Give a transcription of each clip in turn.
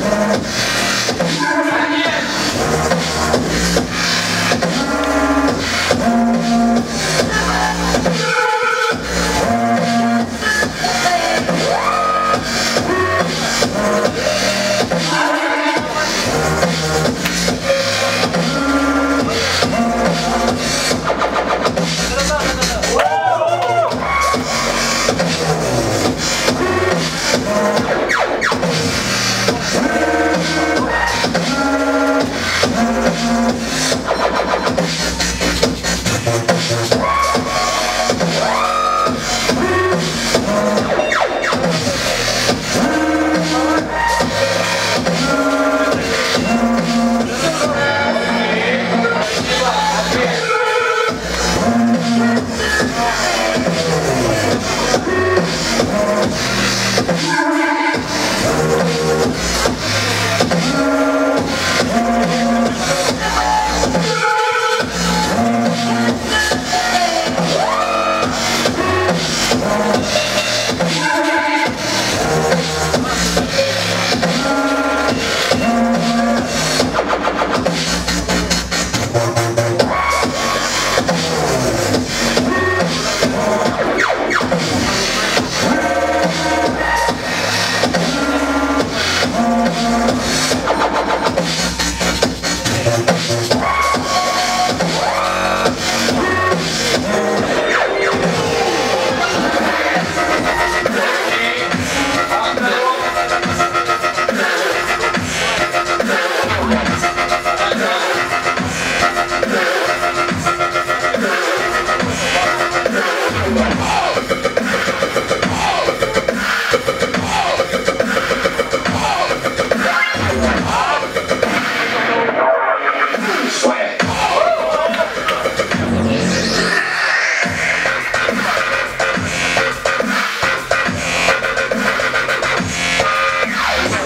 Gracias.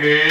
Okay.